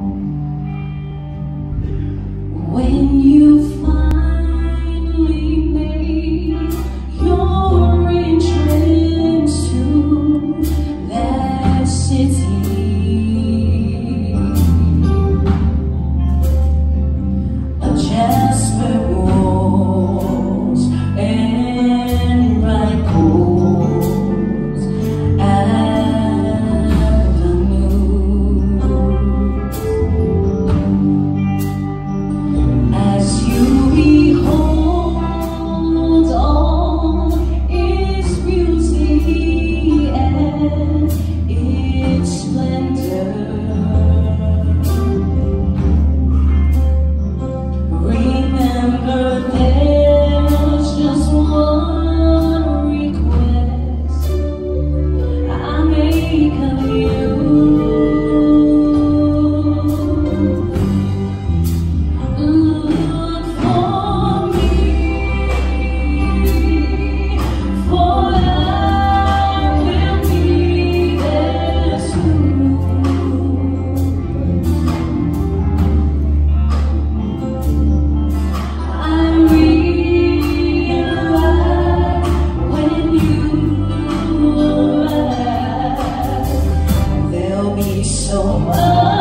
When Oh.